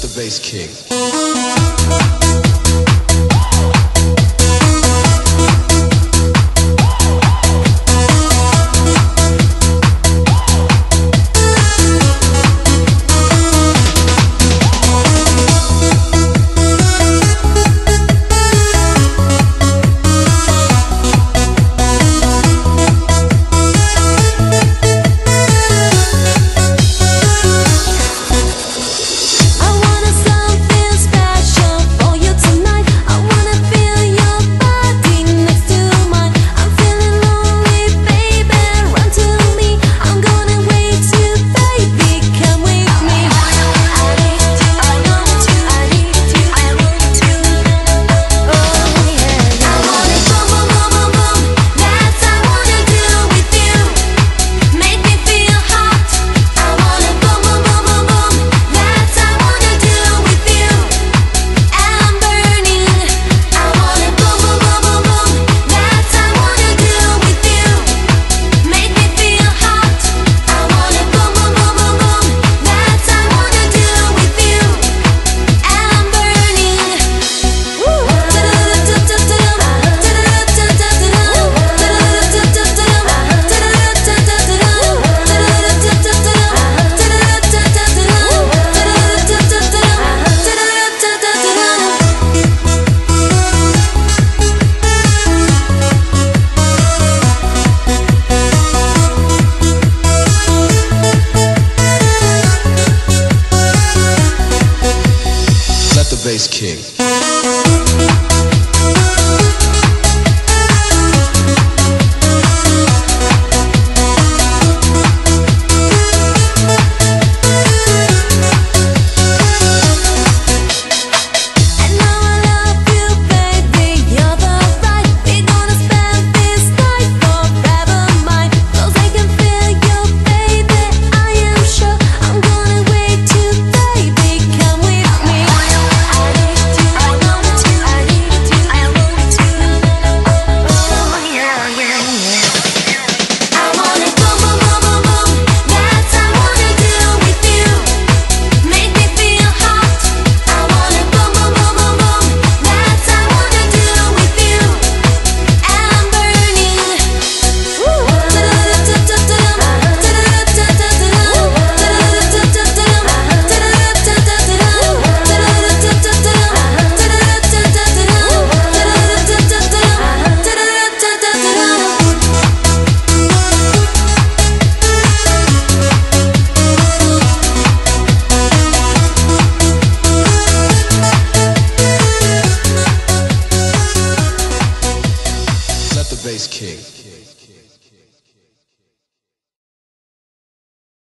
The bass kick. Bass kick. Bass kick.